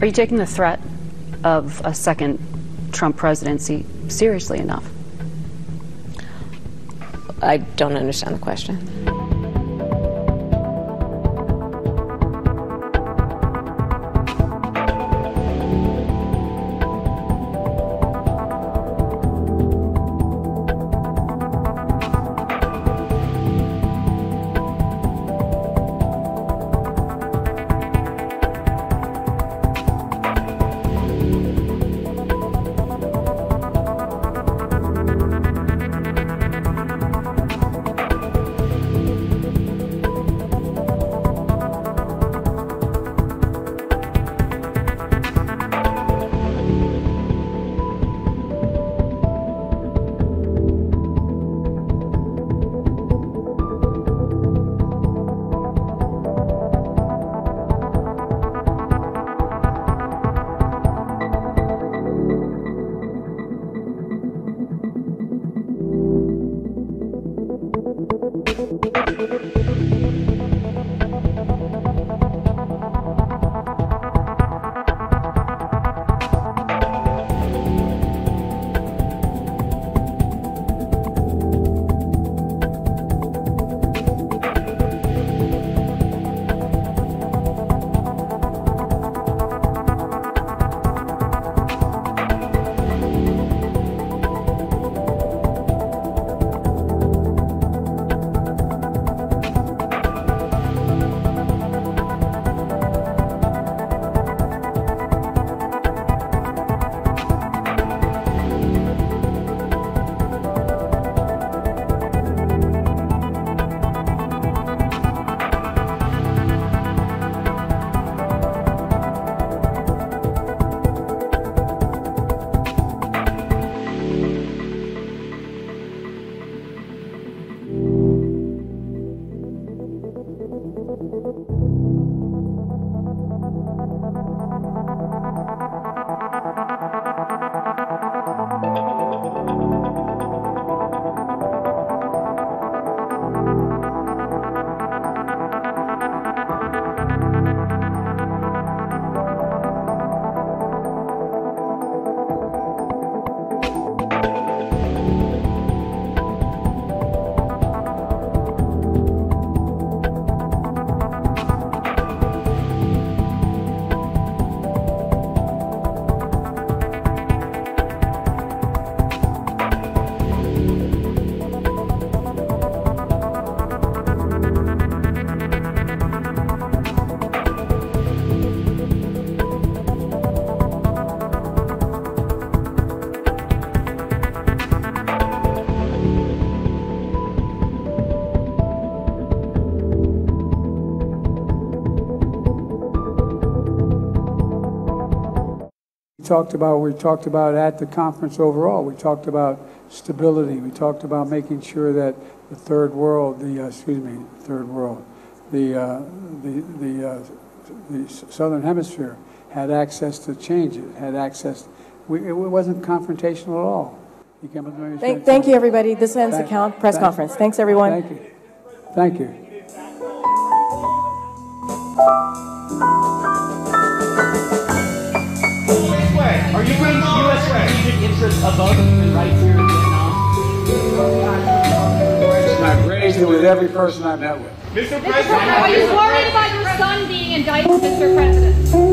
Are you taking the threat of a second Trump presidency seriously enough? I don't understand the question. Talked about, we talked about at the conference overall, we talked about stability. We talked about making sure that the third world, the, uh, excuse me, third world, the, uh, the, the, uh, the southern hemisphere had access to change. It had access, we, it wasn't confrontational at all. You came up Thank, thank you, everybody. This ends the count press thank- conference. Thanks, everyone. Thank you. Thank you. Strategic interests above human rights here in Vietnam? I've raised it with every person I've met with. Mr. Mr. President, President, are you worried about your son being indicted, Mr. President?